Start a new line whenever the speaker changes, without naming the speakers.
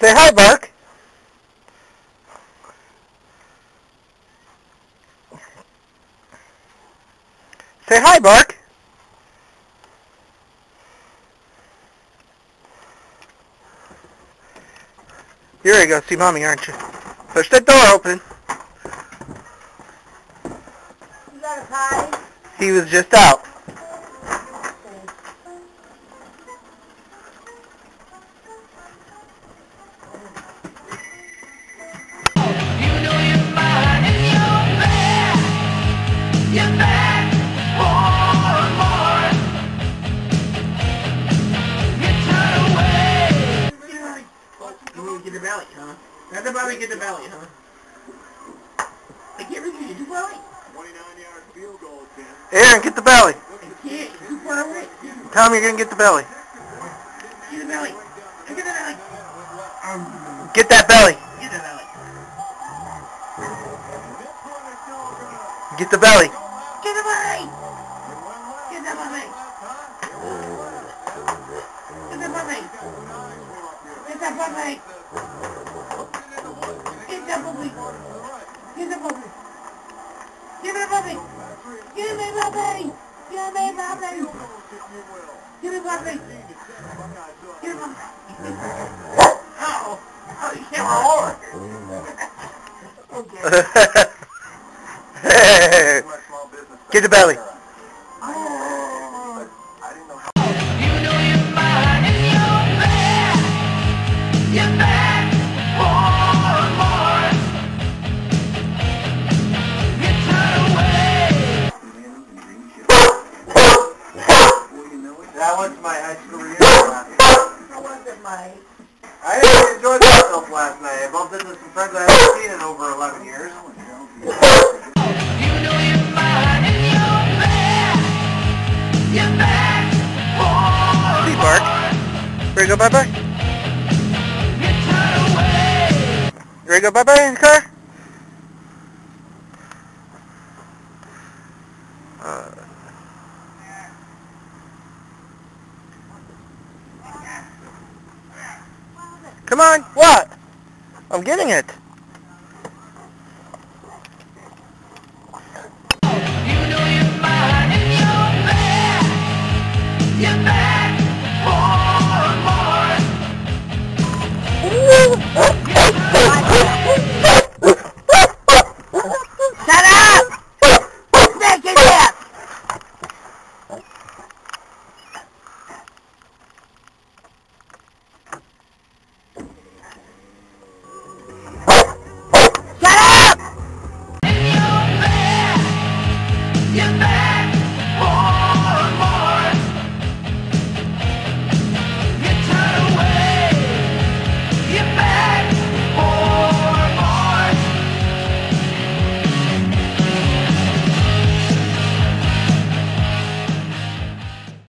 Say hi, Bark. Say hi, Bark. Here You're gonna go see mommy, aren't you? Push that door open.
You got a pie?
He was just out.
Let the Bobby get the belly, huh? I can't reach you. Too far away.
29-yard field goal attempt.
Aaron, get the belly.
I can't. Too far away.
Tell him you're gonna get the belly.
Get the belly. Get the belly.
Get that belly.
Get the belly.
Get the belly.
Get the belly. Get the belly. Get the belly. Get the belly. Get the puppy. Get the puppy. Give me puppy. Give me puppy. Give me puppy. Give me puppy. Give me puppy. Oh. Oh, you can't roll over.
get the belly. That was my high school reunion last
How was it, Mike?
I really enjoyed myself last night. I bumped into some friends I haven't seen in over 11 years. See, Bark. Ready to go bye-bye? You ready to go bye-bye in the car? Uh, come on, what? I'm getting it.